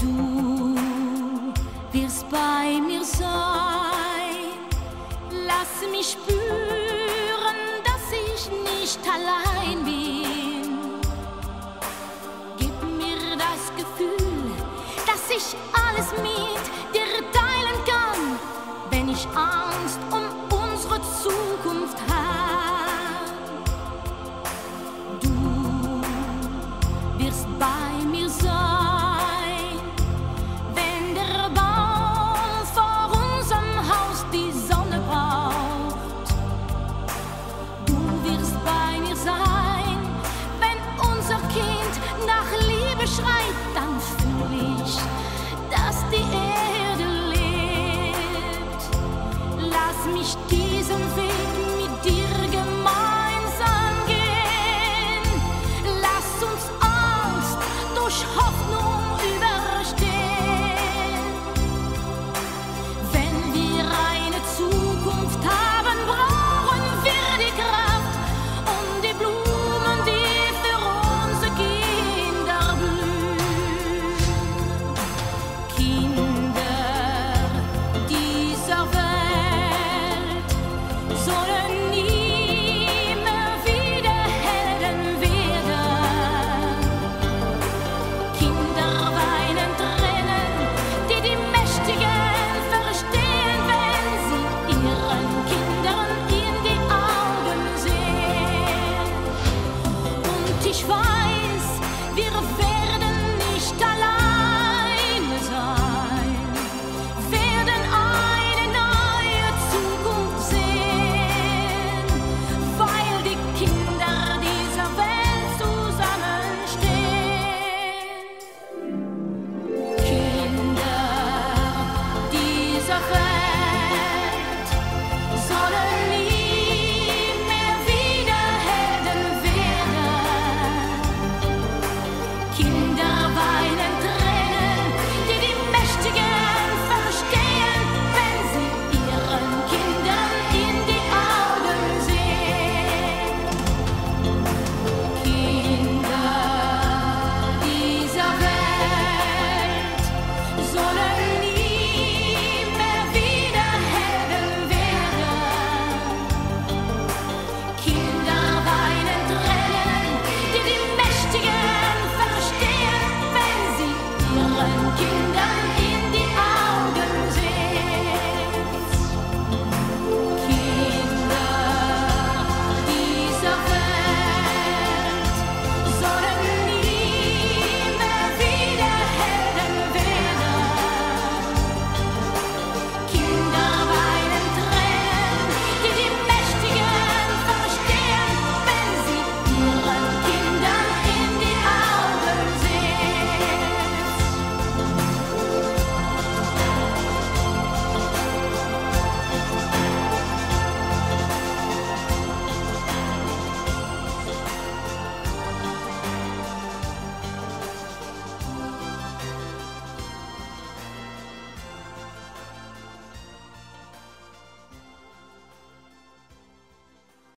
Du wirst bei mir sein. Lass mich spüren, dass ich nicht allein bin. Gib mir das Gefühl, dass ich alles mit dir dass die